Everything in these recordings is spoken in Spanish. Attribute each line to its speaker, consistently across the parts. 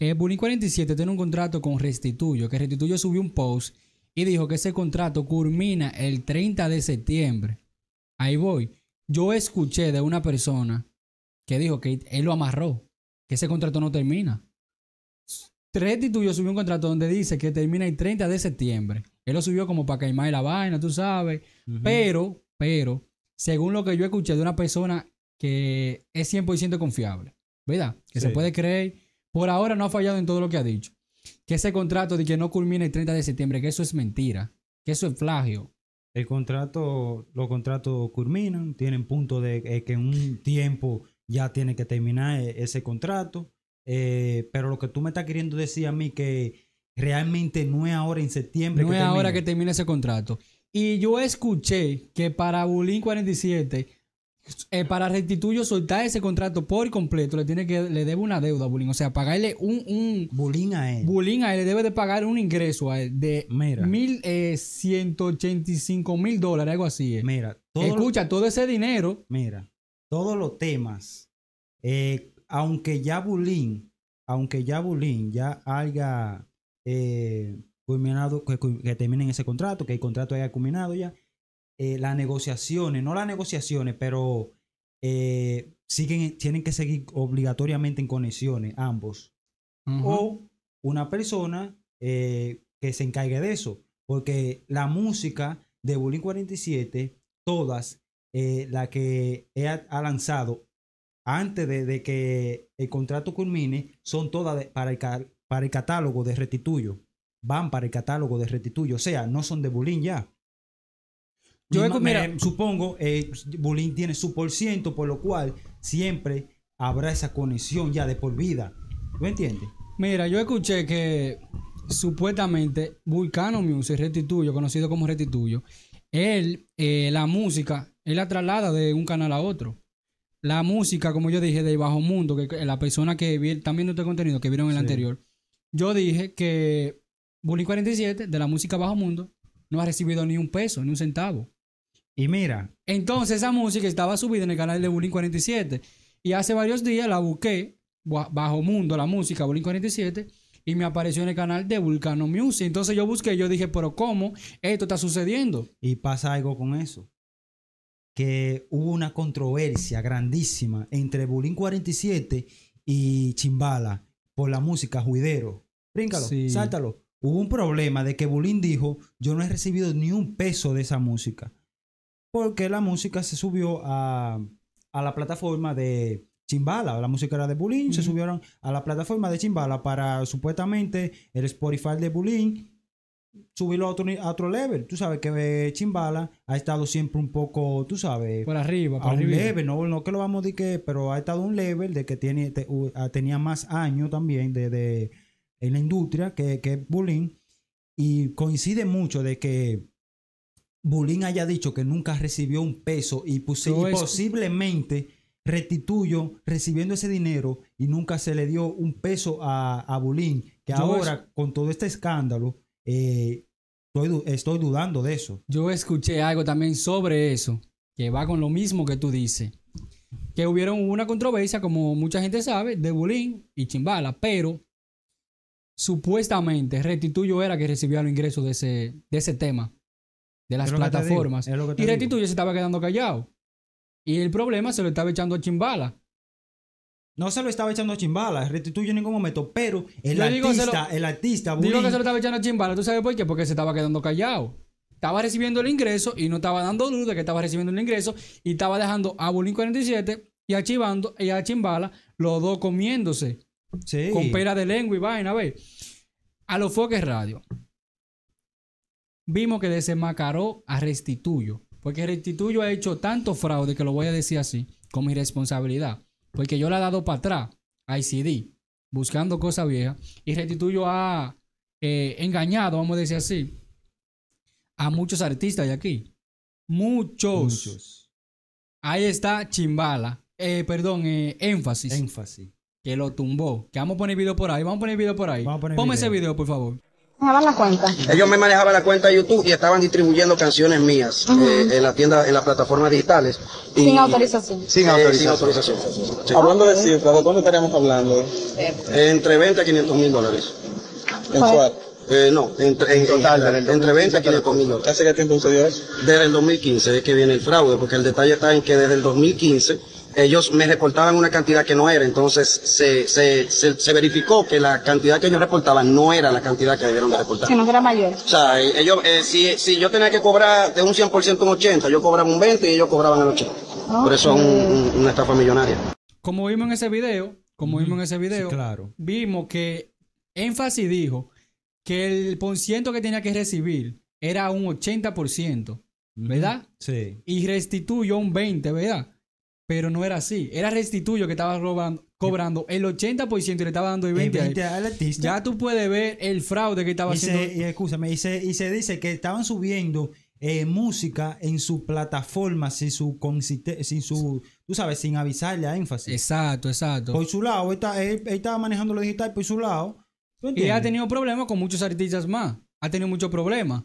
Speaker 1: Eh, Bulín 47 tiene un contrato con Restituyo, que Restituyo subió un post y dijo que ese contrato culmina el 30 de septiembre. Ahí voy. Yo escuché de una persona que dijo que él lo amarró, que ese contrato no termina. Restituyo subió un contrato donde dice que termina el 30 de septiembre. Él lo subió como para quemar la vaina, tú sabes. Pero, pero, según lo que yo escuché de una persona que es 100% confiable, ¿verdad? Que se puede creer, por ahora no ha fallado en todo lo que ha dicho. Que ese contrato de que no culmina el 30 de septiembre, que eso es mentira, que eso es plagio.
Speaker 2: El contrato, los contratos culminan, tienen punto de eh, que en un tiempo ya tiene que terminar eh, ese contrato. Eh, pero lo que tú me estás queriendo decir a mí que realmente no es ahora en septiembre.
Speaker 1: No
Speaker 2: que
Speaker 1: es ahora que termine ese contrato. Y yo escuché que para Bulín 47, eh, para Restituyo soltar ese contrato por completo, le tiene que le debe una deuda a Bulín. O sea, pagarle un, un
Speaker 2: Bullying a él.
Speaker 1: Bulín a él le debe de pagar un ingreso a él de
Speaker 2: Mira.
Speaker 1: mil eh, 185 mil dólares, algo así. eh.
Speaker 2: Mira, todo lo-
Speaker 1: Escucha, todo ese dinero,
Speaker 2: Mira, todos los temas, eh, aunque ya Bulín, aunque ya Bulín ya haya eh, culminado, que, que terminen ese contrato, que el contrato haya culminado ya, eh, las negociaciones, no las negociaciones, pero eh, siguen, tienen que seguir obligatoriamente en conexiones ambos o una persona eh, que se encargue de eso. Porque la música de Bullying 47, todas, la que ha, lanzado antes de, de que el contrato culmine, son todas de- para, el, para el catálogo de Restituyo. Van para el catálogo de Restituyo. O sea, no son de Bullying ya.
Speaker 1: Yo
Speaker 2: ma-
Speaker 1: mira-
Speaker 2: me- supongo, eh, Bullying tiene su por ciento, por lo cual siempre habrá esa conexión ya de por vida. ¿Tú entiendes?
Speaker 1: Mira, yo escuché que supuestamente Vulcano Music, Restituyo, conocido como Restituyo, él, eh, la música, él la traslada de un canal a otro. La música, como yo dije, de Bajo Mundo, que que la persona que vi, están viendo este contenido, que vieron el
Speaker 2: Sí.
Speaker 1: anterior, yo dije que Bullying 47, de la música Bajo Mundo, no ha recibido ni un peso, ni un centavo.
Speaker 2: Y mira,
Speaker 1: Entonces esa música estaba subida en el canal de Bullying 47. Y hace varios días la busqué, ba- bajo mundo, la música Bullying 47, y me apareció en el canal de Vulcano Music. Entonces yo busqué, yo dije, pero ¿cómo esto está sucediendo?
Speaker 2: Y pasa algo con eso. Que hubo una controversia grandísima entre Bulín 47 y Chimbala por la música Juidero. Bríncalo,
Speaker 1: Sí.
Speaker 2: sáltalo. Hubo un problema de que Bulín dijo, yo no he recibido ni un peso de esa música. Porque la música se subió a, a la plataforma de Chimbala. La música era de Bulín, se subieron a la plataforma de Chimbala para supuestamente el Spotify de Bulín subirlo a otro, a otro level. Tú sabes que eh, Chimbala ha estado siempre un poco, tú sabes,
Speaker 1: Por arriba, por
Speaker 2: a un
Speaker 1: arriba.
Speaker 2: level, no, no que lo vamos a decir que, pero ha estado un level de que tiene, te- tenía más años también de, de- en la industria que, que Bulín. Y coincide mucho de que Bulín haya dicho que nunca recibió un peso y, pos-
Speaker 1: Yo
Speaker 2: y
Speaker 1: es-
Speaker 2: posiblemente restituyo recibiendo ese dinero y nunca se le dio un peso a, a Bulín. Que
Speaker 1: Yo
Speaker 2: ahora, con todo este escándalo, eh, estoy, estoy dudando de eso.
Speaker 1: Yo escuché algo también sobre eso, que va con lo mismo que tú dices. Que hubieron una controversia, como mucha gente sabe, de Bulín y Chimbala, pero supuestamente Restituyo era que recibía los ingresos de ese, de ese tema, de las
Speaker 2: digo,
Speaker 1: plataformas. Y
Speaker 2: digo.
Speaker 1: Restituyo se estaba quedando callado. Y el problema se lo estaba echando a Chimbala.
Speaker 2: No se lo estaba echando a Chimbala, restituye en ningún momento, pero el
Speaker 1: Yo
Speaker 2: artista, el artista,
Speaker 1: Digo que se lo estaba echando a Chimbala, ¿tú sabes por qué? Porque se estaba quedando callado. Estaba recibiendo el ingreso y no estaba dando de que estaba recibiendo el ingreso y estaba dejando a Bulín 47 y a, y a Chimbala, los dos comiéndose
Speaker 2: sí.
Speaker 1: con pera de lengua y vaina, ve. A los foques radio. Vimos que desenmascaró a Restituyo. Porque Restituyo ha hecho tanto fraude que lo voy a decir así, con mi responsabilidad. Porque yo le he dado para atrás a ICD, buscando cosas viejas. Y Restituyo ha eh, engañado, vamos a decir así, a muchos artistas de aquí. Muchos.
Speaker 2: muchos.
Speaker 1: Ahí está Chimbala. Eh, perdón, eh, énfasis
Speaker 2: Énfasis.
Speaker 1: que lo tumbó. Que vamos a poner video por ahí. Vamos a poner video por ahí.
Speaker 2: Vamos a poner
Speaker 1: Ponme
Speaker 2: video.
Speaker 1: ese video, por favor.
Speaker 3: Manejaban la cuenta.
Speaker 4: Ellos me manejaban la cuenta de YouTube y estaban distribuyendo canciones mías eh, en la tienda, en las plataformas digitales. Y-
Speaker 3: Sin autorización.
Speaker 4: Sin
Speaker 5: Sin
Speaker 4: autorización.
Speaker 5: autorización.
Speaker 4: Sin autorización. Sí.
Speaker 5: Hablando de cifras, ¿de cuánto estaríamos hablando?
Speaker 4: Entre 20 a 500 mil dólares.
Speaker 5: Mensual.
Speaker 4: Eh, no, entre, en total, entre 20 a 500 mil dólares.
Speaker 5: ¿Hace qué tiempo sucedió eso?
Speaker 4: Desde el 2015 es que viene el fraude, porque el detalle está en que desde el 2015 ellos me reportaban una cantidad que no era, entonces se, se, se, se verificó que la cantidad que ellos reportaban no era la cantidad que debieron de reportar.
Speaker 3: Si no era mayor.
Speaker 4: O sea, eh, ellos, eh, si, si yo tenía que cobrar de un 100% un 80, yo cobraba un 20 y ellos cobraban el 80. Por eso es un- un- una estafa millonaria.
Speaker 1: Como vimos en ese video, como vimos en ese video,
Speaker 2: Sí, claro.
Speaker 1: vimos que énfasis dijo que el por ciento que tenía que recibir era un 80%, ¿verdad?
Speaker 2: Sí.
Speaker 1: Y restituyó un 20%, ¿verdad? Pero no era así. Era restituyo que estaba robando, cobrando el 80% y le estaba dando el 20%.
Speaker 2: El
Speaker 1: a él.
Speaker 2: 20 al artista.
Speaker 1: Ya tú puedes ver el fraude que estaba
Speaker 2: y,
Speaker 1: haciendo.
Speaker 2: se, y, escúchame, y, se, y se dice que estaban subiendo eh, música en su plataforma sin su sin su, tú sabes, sin avisarle a énfasis.
Speaker 1: Exacto, exacto.
Speaker 2: Por su lado, él, está- él- él estaba manejando lo digital por su lado. ¿Tú
Speaker 1: Y ha tenido problemas con muchos artistas más. Ha tenido muchos problemas.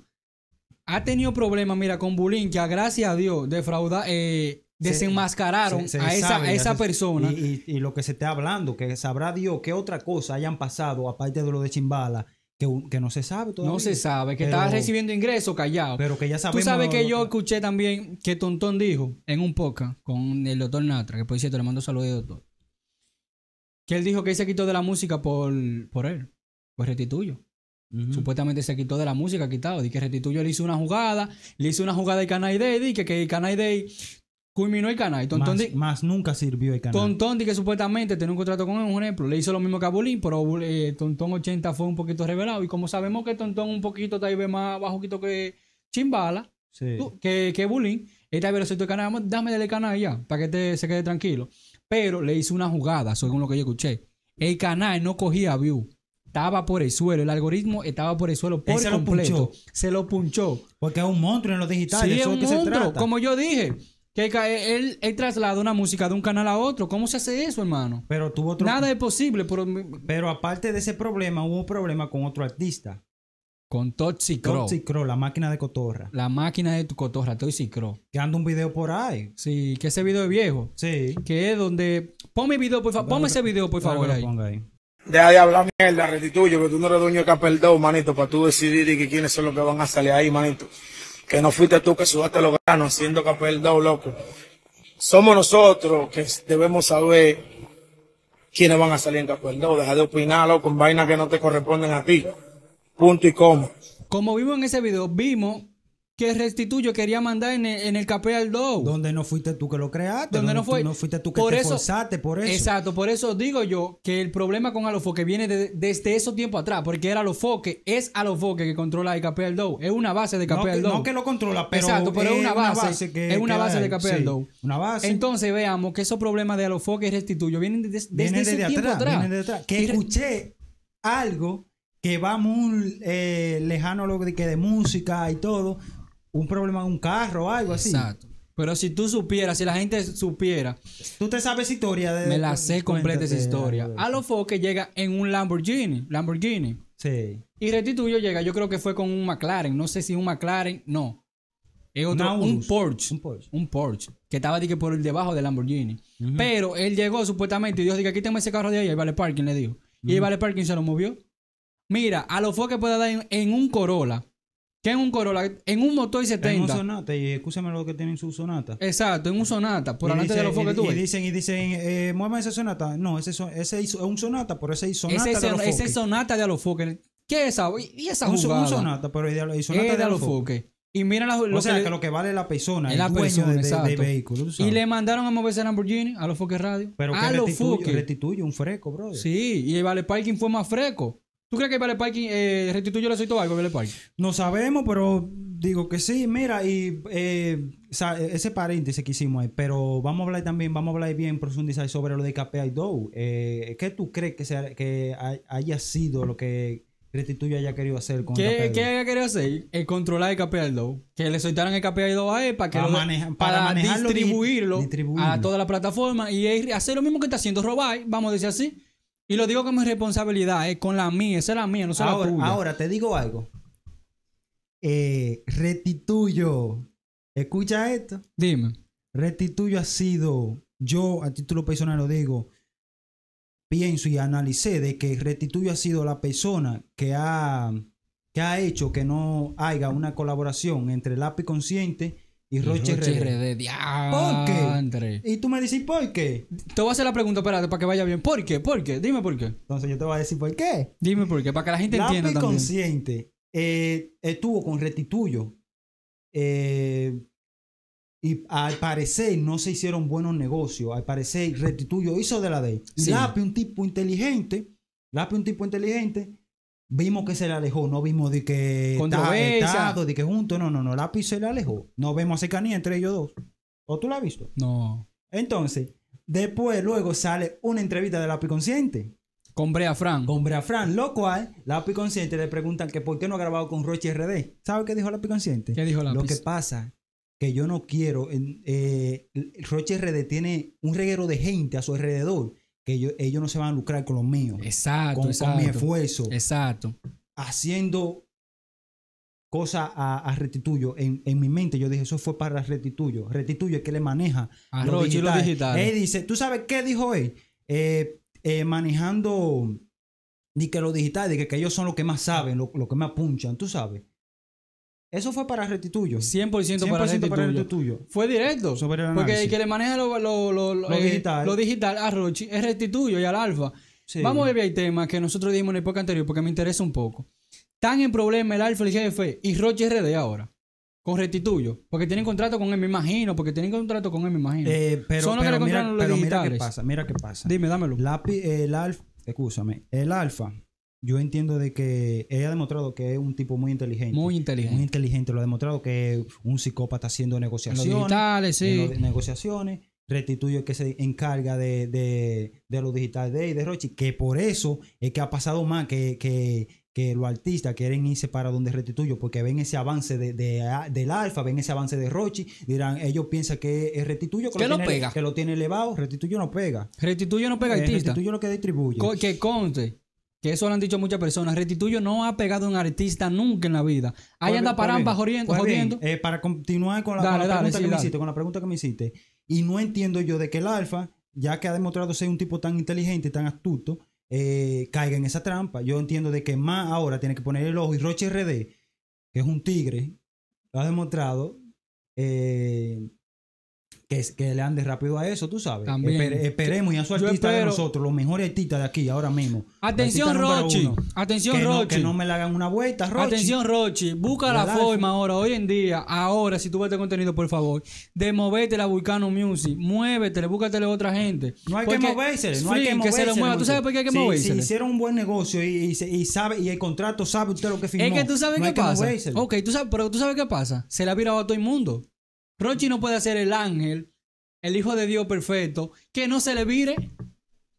Speaker 1: Ha tenido problemas, mira, con Bulín, que a gracias a Dios defrauda, eh, desenmascararon
Speaker 2: Se- se
Speaker 1: a esa,
Speaker 2: sabe,
Speaker 1: a esa persona.
Speaker 2: Y, y- y lo que se está hablando, que sabrá Dios qué otra cosa hayan pasado, aparte de lo de Chimbala, que, que no se sabe todavía.
Speaker 1: no se sabe, que
Speaker 2: Pero-
Speaker 1: estaba recibiendo ingresos callado.
Speaker 2: Pero que ya
Speaker 1: Tú
Speaker 2: sabemos.
Speaker 1: sabes que yo escuché también que Tontón dijo en un podcast con el doctor Natra, que por cierto le mando saludos doctor, que él dijo que él se quitó de la música por, por él, por restituyo. Supuestamente se quitó de la música quitado. Y que Restituyo le hizo una jugada, le hizo una jugada de Canay Day, y que, que Canay Day culminó el canal. Tontón,
Speaker 2: más, más nunca sirvió el canal.
Speaker 1: Tontón que supuestamente tenía un contrato con él, un ejemplo, le hizo lo mismo que a Bulín, pero eh, Tontón 80 fue un poquito revelado. Y como sabemos que Tontón un poquito tal vez más bajo que Chimbala,
Speaker 2: Sí.
Speaker 1: que, que Bulín, esta vez el canal, vamos, dame del canal ya, para que te, se quede tranquilo. Pero le hizo una jugada, según lo que yo escuché. El canal no cogía view. Estaba por el suelo, el algoritmo estaba por el suelo por
Speaker 2: se
Speaker 1: completo. Se lo punchó.
Speaker 2: Porque es un monstruo en lo digital.
Speaker 1: Sí, es un
Speaker 2: que se
Speaker 1: monstruo,
Speaker 2: trata.
Speaker 1: como yo dije. Que ca- él, él traslada una música de un canal a otro. ¿Cómo se hace eso, hermano?
Speaker 2: Pero tuvo otro.
Speaker 1: Nada es posible, pero
Speaker 2: Pero aparte de ese problema, hubo un problema con otro artista.
Speaker 1: con Toxic Crow.
Speaker 2: Toxic Crow, la máquina de cotorra.
Speaker 1: La máquina de tu cotorra, Toxic Crow.
Speaker 2: Que anda un video por ahí.
Speaker 1: Sí, que ese video es viejo.
Speaker 2: Sí.
Speaker 1: Que es donde. Ponme video, por favor. Ponme ese video, por favor. ahí.
Speaker 2: ahí.
Speaker 6: Deja de hablar mierda, restituyo, que tú no eres dueño de Capel 2, manito, para tú decidir y que quiénes son los que van a salir ahí, manito. Que no fuiste tú que sudaste los granos haciendo Capel 2, loco. Somos nosotros que debemos saber quiénes van a salir en Capel 2. Deja de opinar, loco, con vainas que no te corresponden a ti. Punto y coma.
Speaker 1: Como vimos en ese video, vimos que Restituyo quería mandar en el, en el capé al Dow.
Speaker 2: Donde no fuiste tú que lo creaste.
Speaker 1: Donde no fue.
Speaker 2: No fuiste tú que
Speaker 1: Por
Speaker 2: te
Speaker 1: eso-
Speaker 2: esforzaste por eso.
Speaker 1: Exacto, por eso digo yo que el problema con Alofoque viene de- desde esos tiempos atrás, porque era Alofoque, es Alofoque que controla el capé al Dow. Es una base de
Speaker 2: No
Speaker 1: capé
Speaker 2: que,
Speaker 1: al Dow.
Speaker 2: no que lo controla, pero,
Speaker 1: Exacto, pero es una base,
Speaker 2: que-
Speaker 1: es una base
Speaker 2: hay.
Speaker 1: de capé
Speaker 2: Sí,
Speaker 1: al Dow.
Speaker 2: Una base.
Speaker 1: Entonces veamos que esos problemas de Alofoque y Restituyo vienen de- desde
Speaker 2: viene
Speaker 1: ese
Speaker 2: desde
Speaker 1: tiempo
Speaker 2: atrás,
Speaker 1: atrás.
Speaker 2: viene desde atrás. Que escuché algo que va muy eh, lejano lo de, que de música y todo. Un problema en un carro o algo así.
Speaker 1: Exacto. Pero si tú supieras, si la gente supiera,
Speaker 2: Tú te sabes esa historia de.
Speaker 1: me la sé completa esa historia.
Speaker 2: de eso.
Speaker 1: Alofoque llega en un Lamborghini, Lamborghini.
Speaker 2: Sí.
Speaker 1: Y Restituyo llega, yo creo que fue con un McLaren, no sé si un McLaren, no. Es otro,
Speaker 2: Un.
Speaker 1: Porsche,
Speaker 2: Un Porsche.
Speaker 1: un Porsche, que estaba dije, por el debajo del Lamborghini. Pero él llegó supuestamente y dijo, dije, quítame ese carro de ahí, ahí vale parking, le dijo. Y ahí vale parking se lo movió. Mira, a lo que puede dar en, en un Corolla, que en un Corolla, en un motor
Speaker 2: En un
Speaker 1: 70.
Speaker 2: sonata, y escúchame lo que tienen su sonata.
Speaker 1: Exacto, en un Sonata, por
Speaker 2: Y
Speaker 1: delante de los
Speaker 2: y- dicen, y dicen, eh, muevan esa sonata. No, ese, ese es un sonata, pero ese es sonata
Speaker 1: Ese,
Speaker 2: de
Speaker 1: ese,
Speaker 2: foques.
Speaker 1: Sonata de Alofoque. ¿Qué es esa? ¿Y esa
Speaker 2: un,
Speaker 1: jugada?
Speaker 2: un sonata, pero y sonata
Speaker 1: es de. Alofoque. Y mira la,
Speaker 2: O sea,
Speaker 1: que,
Speaker 2: que lo que vale la persona,
Speaker 1: es
Speaker 2: el
Speaker 1: la
Speaker 2: dueño
Speaker 1: persona,
Speaker 2: de, de- de vehículo.
Speaker 1: Y le mandaron a moverse Lamborghini a los foques radio.
Speaker 2: Pero
Speaker 1: a
Speaker 2: que restituye, restituye un freco, bro.
Speaker 1: Sí, y el Vale Parking fue más fresco. ¿Tú crees que el Vale Parking eh, restituyó le soltó algo al Vale Parking?
Speaker 2: No sabemos, pero digo que sí. Mira, y eh, o sea, ese paréntesis que hicimos ahí, pero vamos a hablar también, vamos a hablar bien, profundizar sobre lo de KPI y Dow. Eh, ¿Qué tú crees que, sea, que hay- haya sido lo que Restituyo haya querido hacer con
Speaker 1: ¿Qué, ¿Qué ella quería hacer? El controlar el KPI 2. Que le soltaran el KPI 2 a él para que
Speaker 2: Para
Speaker 1: lo-
Speaker 2: maneja-
Speaker 1: para,
Speaker 2: para manejarlo,
Speaker 1: distribuirlo,
Speaker 2: di- distribuirlo.
Speaker 1: a toda la plataforma y hacer lo mismo que está haciendo robar, vamos a decir así. Y lo digo con mi responsabilidad, eh, con la mía, esa es la mía, no es la tuya.
Speaker 2: ahora te digo algo. Eh, Retituyo. Escucha esto.
Speaker 1: Dime.
Speaker 2: Restituyo ha sido, yo a título personal lo digo, pienso y analicé de que Restituyo ha sido la persona que ha, que ha hecho que no haya una colaboración entre Lápiz Consciente y Roche,
Speaker 1: Roche
Speaker 2: RD.
Speaker 1: RD,
Speaker 2: ¿Por qué? Y tú me dices, ¿por qué?
Speaker 1: Te voy a hacer la pregunta, espérate, para que vaya bien. ¿Por qué? ¿Por qué? Dime por qué.
Speaker 2: Entonces yo te voy a decir, ¿por qué?
Speaker 1: Dime por qué, para que la gente entienda también.
Speaker 2: Consciente eh, estuvo con Restituyo. eh, y al parecer no se hicieron buenos negocios. Al parecer Restituyo hizo de la de.
Speaker 1: Sí.
Speaker 2: Lápiz, un tipo inteligente. Lápiz, un tipo inteligente. Vimos que se le alejó. No vimos de que
Speaker 1: Controversia.
Speaker 2: de que juntos. No, no, no. Lápiz se le alejó. No vemos cercanía entre ellos dos. ¿O tú la has visto?
Speaker 1: No.
Speaker 2: Entonces, después, luego sale una entrevista de Lápiz Consciente
Speaker 1: Con Brea Fran.
Speaker 2: con Brea Fran, lo cual Lápiz Consciente le preguntan que por qué no ha grabado con Roche RD. ¿Sabe qué dijo Lápiz Consciente?
Speaker 1: ¿Qué dijo
Speaker 2: Lo
Speaker 1: Lápiz?
Speaker 2: que pasa que yo no quiero, eh, Roche RD tiene un reguero de gente a su alrededor que yo- ellos no se van a lucrar con lo mío,
Speaker 1: Exacto,
Speaker 2: con, mi esfuerzo,
Speaker 1: Exacto.
Speaker 2: haciendo cosas a, a Restituyo. En, en mi mente yo dije, eso fue para Restituyo. Restituyo es que le maneja
Speaker 1: A
Speaker 2: lo
Speaker 1: y lo
Speaker 2: digital.
Speaker 1: digital.
Speaker 2: Él dice, ¿tú sabes qué dijo él? Eh, eh, manejando di que lo digital, de que, que ellos son los que más saben, lo, lo que más punchan, tú sabes. Eso fue para Restituyo.
Speaker 1: 100%,
Speaker 2: 100%
Speaker 1: para. Restituyo. Fue directo.
Speaker 2: Sobre el
Speaker 1: porque el que le maneja lo, lo, lo,
Speaker 2: Lo
Speaker 1: eh,
Speaker 2: digital.
Speaker 1: lo digital a Rochi es restituyo y al alfa.
Speaker 2: Sí.
Speaker 1: Vamos a ver el tema que nosotros dijimos en la época anterior porque me interesa un poco. Están en problema el alfa, el jefe y Rochi RD ahora. Con restituyo. Porque tienen contrato con él, me imagino. Porque tienen contrato con él, me imagino.
Speaker 2: Eh, pero
Speaker 1: Son los que
Speaker 2: pero
Speaker 1: le
Speaker 2: mira,
Speaker 1: los
Speaker 2: pero mira qué
Speaker 1: digitales.
Speaker 2: pasa, mira qué pasa.
Speaker 1: Dime, dámelo.
Speaker 2: Lápiz, el alfa, escúchame, el alfa, yo entiendo de que ella ha demostrado que es un tipo muy inteligente.
Speaker 1: Muy inteligente.
Speaker 2: Muy inteligente, lo ha demostrado que es un psicópata haciendo
Speaker 1: En los
Speaker 2: negociaciones.
Speaker 1: digitales, sí.
Speaker 2: negociaciones. Restituyo que se encarga de, de, de lo digital de, de Rochi, que por eso es que ha pasado más que, que, que los artistas quieren irse para donde Restituyo, porque ven ese avance de, de- del alfa, ven ese avance de Rochi, dirán, ellos piensan que es Restituyo que,
Speaker 1: Que lo
Speaker 2: tiene,
Speaker 1: pega.
Speaker 2: que lo tiene elevado, Restituyo no pega.
Speaker 1: Restituyo no pega
Speaker 2: Eh,
Speaker 1: artista.
Speaker 2: Restituyo lo que distribuye.
Speaker 1: Co- que conte. Que eso lo han dicho muchas personas. Restituyo no ha pegado a un artista nunca en la vida. Ahí
Speaker 2: Pues
Speaker 1: anda
Speaker 2: bien,
Speaker 1: jodiendo.
Speaker 2: pues
Speaker 1: jodiendo.
Speaker 2: eh, para continuar con la,
Speaker 1: Dale,
Speaker 2: con la
Speaker 1: dale,
Speaker 2: pregunta
Speaker 1: sí,
Speaker 2: que me hiciste, con la pregunta que me hiciste, y no entiendo yo de que el alfa, ya que ha demostrado ser un tipo tan inteligente, tan astuto, eh, caiga en esa trampa. Yo entiendo de que más ahora tiene que poner el ojo y Roche RD, que es un tigre, lo ha demostrado, eh, que, que le ande rápido a eso, tú sabes.
Speaker 1: También.
Speaker 2: Espere- esperemos y a su artista de nosotros, los mejores artistas de aquí ahora mismo.
Speaker 1: Atención, Rochi.
Speaker 2: uno.
Speaker 1: Atención,
Speaker 2: que no,
Speaker 1: Rochi.
Speaker 2: que no me le hagan una vuelta, Rochi.
Speaker 1: Atención, Rochi. Busca la forma ahora, hoy en día, ahora, si tú ves este contenido, por favor, de moverte la Vulcano Music. Muévetele, búscatele a otra gente.
Speaker 2: No hay que moverse, no hay que moverse.
Speaker 1: se lo mueva. ¿Tú sabes por qué hay que
Speaker 2: si,
Speaker 1: moverse?
Speaker 2: Si hicieron un buen negocio y, y, se- y sabe y el contrato sabe usted lo que firmó.
Speaker 1: Es que tú sabes
Speaker 2: no
Speaker 1: qué
Speaker 2: que
Speaker 1: pasa.
Speaker 2: moverse.
Speaker 1: Ok, tú sabes, pero tú sabes qué pasa. Se le ha virado a todo el mundo. Rochi no puede ser el ángel, el hijo de Dios perfecto, que no se le vire.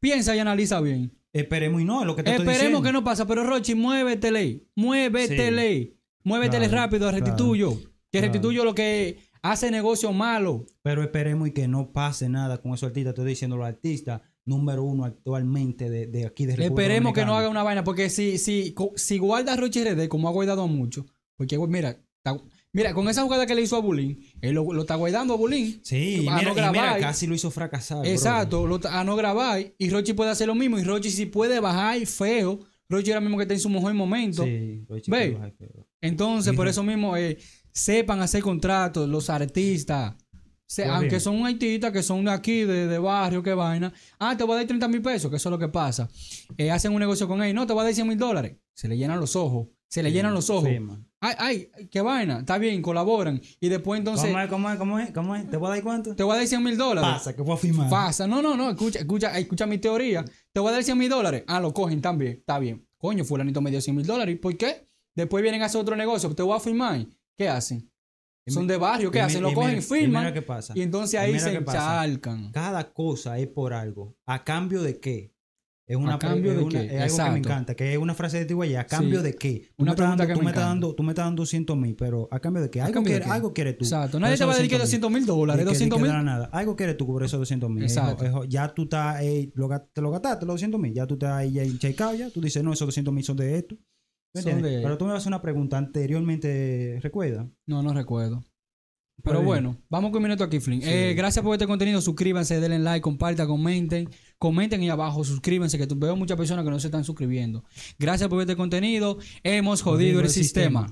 Speaker 1: Piensa y analiza bien.
Speaker 2: Esperemos y no, es lo que te estoy
Speaker 1: Esperemos
Speaker 2: diciendo.
Speaker 1: que no pasa, pero Rochi, muévetele. Muévetele. Muévetele
Speaker 2: Claro,
Speaker 1: rápido
Speaker 2: claro,
Speaker 1: Restituyo. Que
Speaker 2: claro.
Speaker 1: Restituyo lo que hace negocio malo.
Speaker 2: Pero esperemos y que no pase nada con esos artistas. Estoy diciendo los artistas número uno actualmente de, de aquí de República
Speaker 1: Esperemos que no haga una vaina, porque si, si, si guarda Rochi RD, como ha guardado mucho, porque mira, está- mira, con esa jugada que le hizo a Bulín, él lo, lo está guardando a Bulín.
Speaker 2: Sí,
Speaker 1: a
Speaker 2: mira,
Speaker 1: no
Speaker 2: mira,
Speaker 1: grabar.
Speaker 2: casi lo hizo fracasar.
Speaker 1: Exacto, lo- a no grabar. Y Rochi puede hacer lo mismo. Y Rochi si puede bajar feo. Rochi ahora mismo que está en su mejor momento.
Speaker 2: Sí, Rochi, pero-
Speaker 1: Entonces, por eso mismo, eh, sepan hacer contratos, los artistas. Se- aunque son artistas que son de aquí, de, de barrio, que vaina. Ah, te voy a dar 30 mil pesos, que eso es lo que pasa. Eh, hacen un negocio con él. No, te voy a dar 100 mil dólares. Se le llenan los ojos. Se le llenan los ojos. Ay, ay, qué vaina. Está bien, colaboran. Y después entonces,
Speaker 2: ¿Cómo es? ¿Cómo es? ¿Cómo es? ¿Cómo es? ¿Te voy a dar cuánto?
Speaker 1: te voy a dar 100 mil dólares.
Speaker 2: Pasa, que voy a firmar.
Speaker 1: Pasa. No, no, no. Escucha, escucha, escucha mi teoría. Te voy a dar 100 mil dólares. Ah, lo cogen también. Está bien. Coño, fulanito me dio 100 mil dólares. ¿Y por qué? Después vienen a hacer otro negocio. Te voy a firmar. ¿Qué hacen? Son de barrio. ¿Qué
Speaker 2: y
Speaker 1: hacen? Lo
Speaker 2: y
Speaker 1: cogen y firman.
Speaker 2: pasa.
Speaker 1: Y entonces ahí se encharcan.
Speaker 2: Cada cosa es por algo. ¿A cambio de qué? Es una
Speaker 1: ¿A cambio
Speaker 2: es
Speaker 1: de
Speaker 2: una-
Speaker 1: qué?
Speaker 2: Es algo que me encanta, que es una frase de Tigüey, ¿a cambio
Speaker 1: Sí.
Speaker 2: de qué? Tú
Speaker 1: Una
Speaker 2: me
Speaker 1: pregunta
Speaker 2: dando-
Speaker 1: que
Speaker 2: tú
Speaker 1: me
Speaker 2: me estás dando, tú me estás dando 200 mil, pero ¿a cambio de qué? Algo,
Speaker 1: qué?
Speaker 2: algo quieres tú.
Speaker 1: Exacto. Nadie te va a decir que
Speaker 2: 200
Speaker 1: 200 mil dólares,
Speaker 2: Y que-
Speaker 1: 200
Speaker 2: y que
Speaker 1: mil.
Speaker 2: nada. Algo quieres tú por esos 200 mil.
Speaker 1: Exacto.
Speaker 2: Ya tú estás, eh, lo, te lo gastaste, los 200 mil. Ya tú estás ahí ya checkado ya. Tú dices, no, esos 200 mil son de esto. Pero tú me vas a hacer una pregunta anteriormente, ¿recuerda?
Speaker 1: No, no recuerdo. Pero
Speaker 2: Pues
Speaker 1: bueno, vamos con un minuto aquí, Flynn. Eh, gracias por este contenido. Suscríbanse, denle like, compartan, comenten. Comenten ahí abajo, suscríbanse, que veo muchas personas que no se están suscribiendo. Gracias por este contenido. Hemos jodido el sistema.